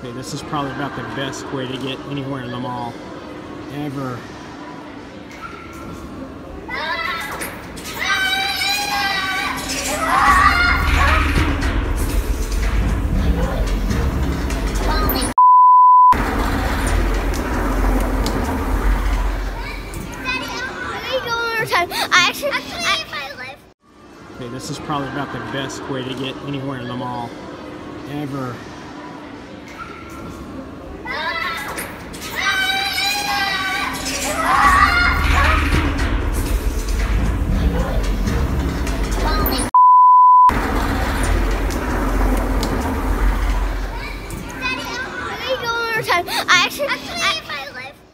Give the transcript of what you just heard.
Okay, this is probably about the best way to get anywhere in the mall ever. I actually, I, I. Okay, this is probably about the best way to get anywhere in the mall ever. time. I actually, actually I,